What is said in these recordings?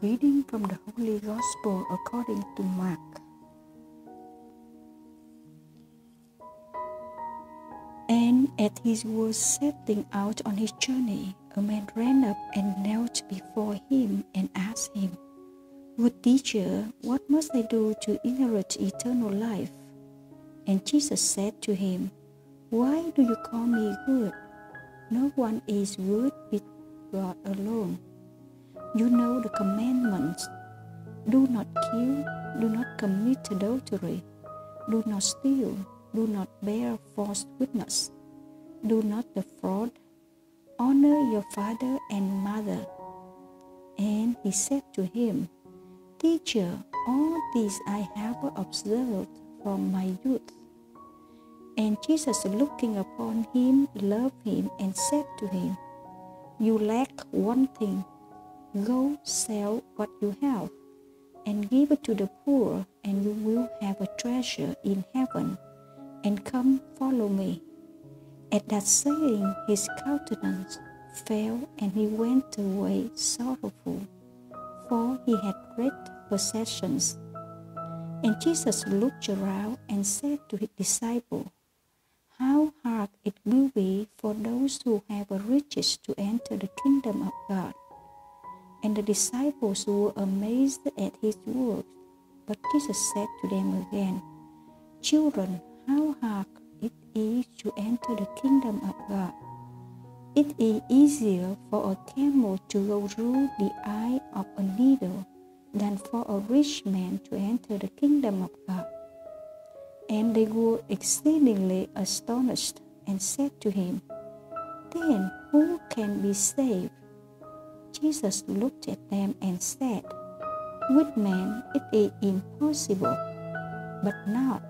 Reading from the Holy Gospel according to Mark. And as he was setting out on his journey, a man ran up and knelt before him and asked him, Good teacher, what must I do to inherit eternal life? And Jesus said to him, Why do you call me good? No one is good but God alone. You know the commandments do not kill, do not commit adultery, do not steal, do not bear false witness, do not defraud, honor your father and mother. And he said to him, Teacher, all these I have observed from my youth. And Jesus, looking upon him, loved him and said to him, You lack one thing. Go sell what you have and give it to the poor, and you will have a treasure in heaven. And come follow me. At that saying, his countenance fell, and he went away sorrowful, for he had great possessions. And Jesus looked around and said to his disciples, How hard it will be for those who have riches to enter the kingdom of God. And the disciples were amazed at his words. But Jesus said to them again, Children, how hard it is to enter the kingdom of God. It is easier for a camel to go through the eye of a needle than for a rich man to enter the kingdom of God. And they were exceedingly astonished and said to him, Then who can be saved? Jesus looked at them and said, With man it is impossible, but not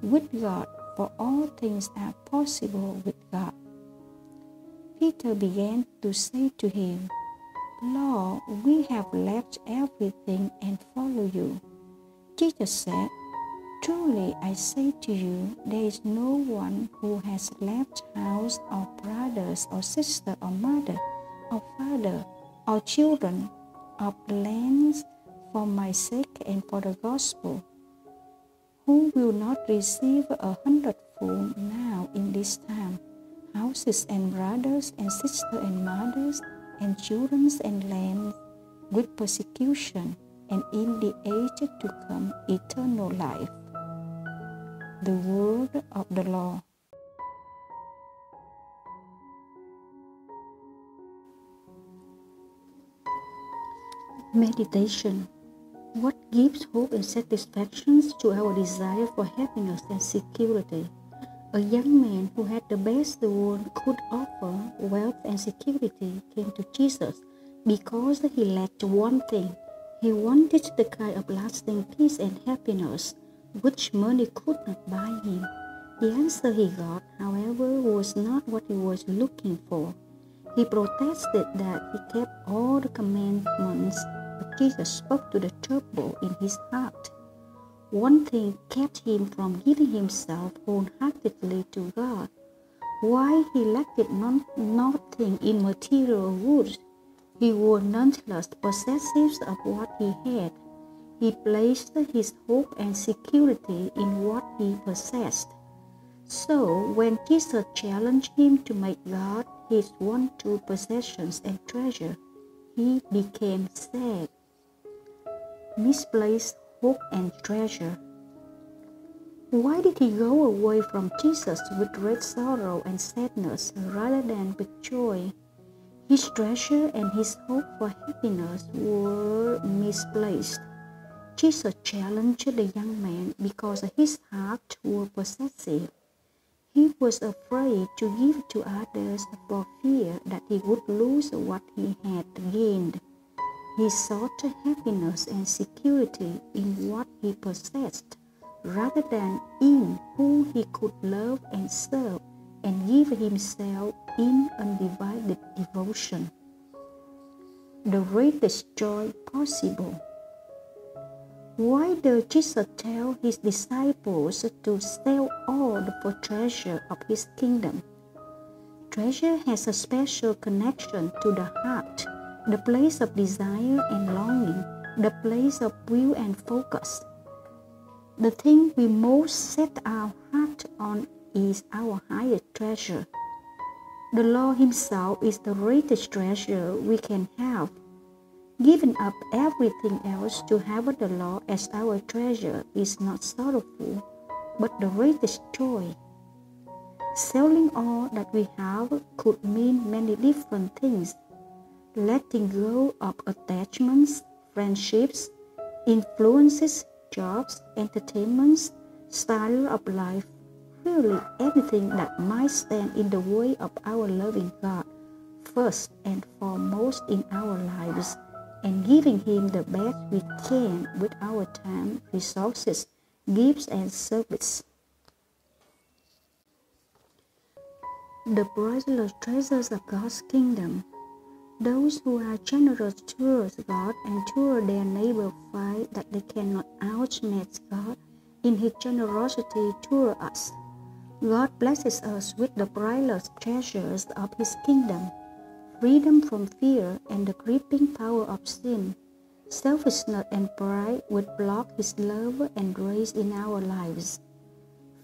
with God, for all things are possible with God. Peter began to say to him, Lord, we have left everything and follow you. Jesus said, Truly I say to you, there is no one who has left house or brothers or sister or mother or father or children or lands for my sake and for the gospel, who will not receive a hundredfold now in this time, houses and brothers and sisters and mothers and children and lands with persecution, and in the age to come eternal life. The word of the Lord. Meditation. What gives hope and satisfactions to our desire for happiness and security? A young man who had the best the world could offer, wealth and security, came to Jesus because he lacked one thing. He wanted the kind of lasting peace and happiness which money could not buy him. The answer he got, however, was not what he was looking for. He protested that he kept all the commandments, Jesus spoke to the trouble in his heart. One thing kept him from giving himself wholeheartedly to God. While he lacked non- nothing in material goods, he was nonetheless possessive of what he had. He placed his hope and security in what he possessed. So, when Jesus challenged him to make God his one true possessions and treasure, he became sad. Misplaced hope and treasure. Why did he go away from Jesus with great sorrow and sadness rather than with joy? His treasure and his hope for happiness were misplaced. Jesus challenged the young man because his heart was possessive. He was afraid to give to others for fear that he would lose what he had gained. He sought happiness and security in what he possessed rather than in who he could love and serve and give himself in undivided devotion. The greatest joy possible. Why does Jesus tell his disciples to sell all the treasure of his kingdom? Treasure has a special connection to the heart the place of desire and longing, the place of will and focus. The thing we most set our heart on is our highest treasure. The Lord Himself is the greatest treasure we can have. Giving up everything else to have the Lord as our treasure is not sorrowful, but the greatest joy. Selling all that we have could mean many different things. Letting go of attachments, friendships, influences, jobs, entertainments, style of life, really anything that might stand in the way of our loving God first and foremost in our lives and giving Him the best we can with our time, resources, gifts, and service. The priceless treasures of God's kingdom. Those who are generous towards God and toward their neighbor find that they cannot outmatch God in His generosity toward us. God blesses us with the priceless treasures of His kingdom freedom from fear and the creeping power of sin. Selfishness and pride would block His love and grace in our lives.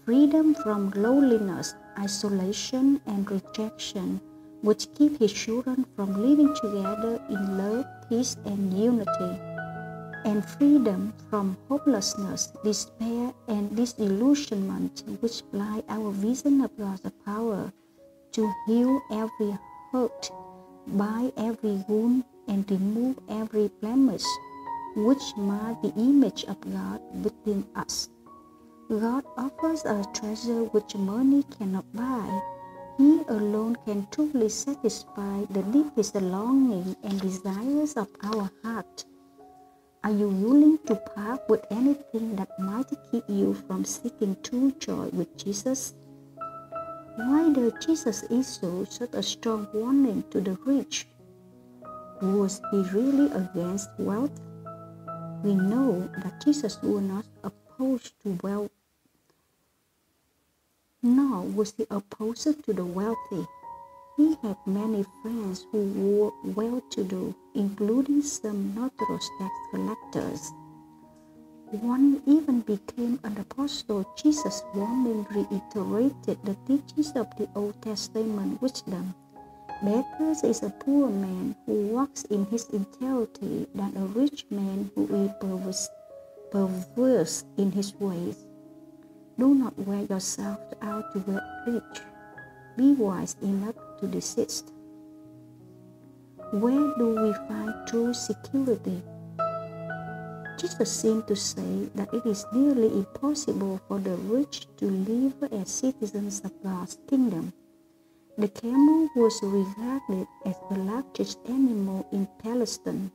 Freedom from loneliness, isolation, and rejection would keep His children from living together in love, peace, and unity and freedom from hopelessness, despair, and disillusionment, which blind our vision of God's power to heal every hurt, bind every wound, and remove every blemish, which mar the image of God within us. God offers a treasure which money cannot buy. He alone can truly satisfy the deepest longing and desires of our heart. Are you willing to part with anything that might keep you from seeking true joy with Jesus? Why does Jesus issue such a strong warning to the rich? Was he really against wealth? We know that Jesus was not opposed to wealth, nor was he opposed to the wealthy. He had many friends who were well to do, including some notorious tax collectors. One even became an apostle. Jesus warmly reiterated the teachings of the Old Testament wisdom. Better is a poor man who walks in his integrity than a rich man who is perverse, perverse in his ways. Do not wear yourself out to get rich. Be wise enough to desist. Where do we find true security? Jesus seemed to say that it is nearly impossible for the rich to live as citizens of God's kingdom. The camel was regarded as the largest animal in Palestine.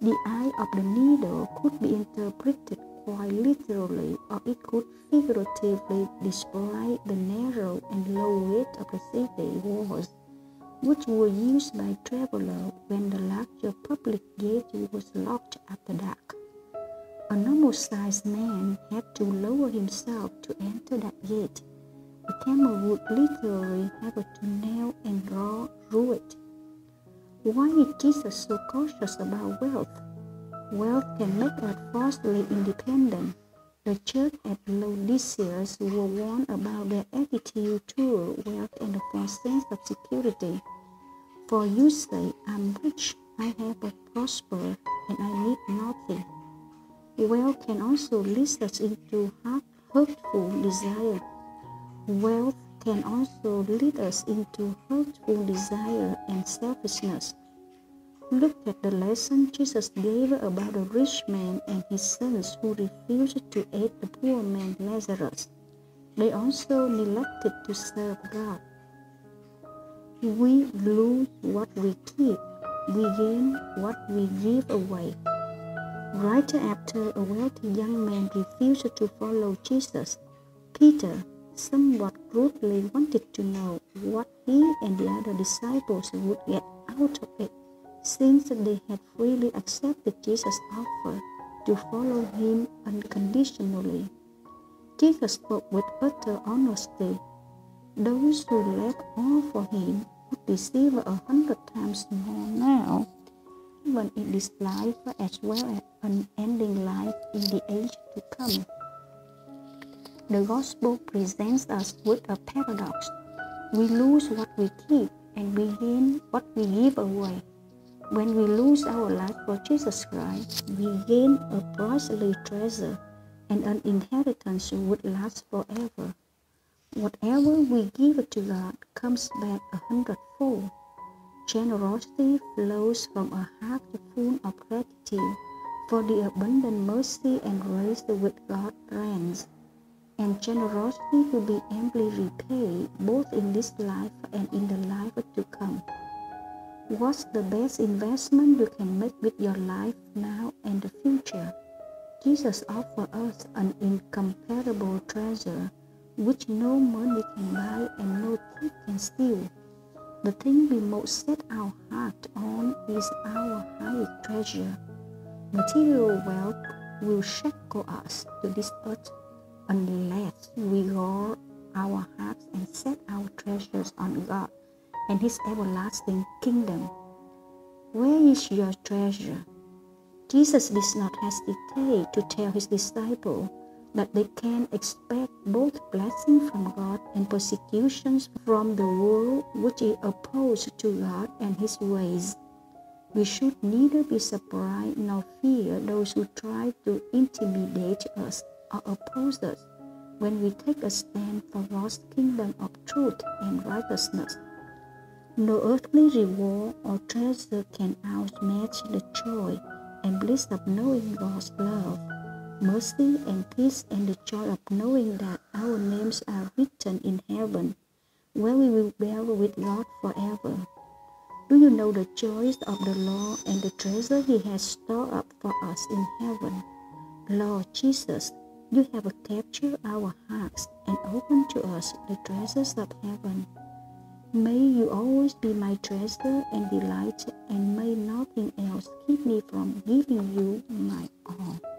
The eye of the needle could be interpreted quite literally, or it could figuratively display the narrow and low width of the city walls, which were used by travelers when the larger public gate was locked after dark. A normal-sized man had to lower himself to enter that gate. A camel would literally have to kneel and draw through it. Why is Jesus so cautious about wealth? Wealth can make us falsely independent. The church at Laodicea were warned about their attitude toward wealth and the false sense of security. For you say, I'm rich, I have a prosper, and I need nothing. Wealth can also lead us into hurtful desire. Wealth can also lead us into hurtful desire and selfishness. Look at the lesson Jesus gave about the rich man and his sons who refused to aid the poor man Lazarus. They also neglected to serve God. We lose what we keep, we gain what we give away. Right after a wealthy young man refused to follow Jesus, Peter, somewhat rudely, wanted to know what he and the other disciples would get out of it since they had freely accepted Jesus' offer to follow him unconditionally. Jesus spoke with utter honesty. Those who left all for him could receive a hundred times more now, even in this life as well as unending life in the age to come. The gospel presents us with a paradox. We lose what we keep and we gain what we give away. When we lose our life for Jesus Christ, we gain a priceless treasure and an inheritance would last forever. Whatever we give to God comes back a hundredfold. Generosity flows from a heart full of gratitude for the abundant mercy and grace which God grants. And generosity will be amply repaid both in this life and in the life to come. What's the best investment you can make with your life now and the future? Jesus offers us an incomparable treasure which no money can buy and no thief can steal. The thing we most set our heart on is our highest treasure. Material wealth will shackle us to this earth unless we guard our hearts and set our treasures on God and His everlasting kingdom. Where is your treasure? Jesus did not hesitate to tell his disciples that they can expect both blessing from God and persecutions from the world which is opposed to God and his ways. We should neither be surprised nor fear those who try to intimidate us or oppose us when we take a stand for God's kingdom of truth and righteousness. No earthly reward or treasure can outmatch the joy and bliss of knowing God's love, mercy, and peace, and the joy of knowing that our names are written in heaven, where we will bear with God forever. Do you know the joys of the Lord and the treasure He has stored up for us in heaven? Lord Jesus, you have captured our hearts and opened to us the treasures of heaven. May you always be my treasure and delight, and may nothing else keep me from giving you my all.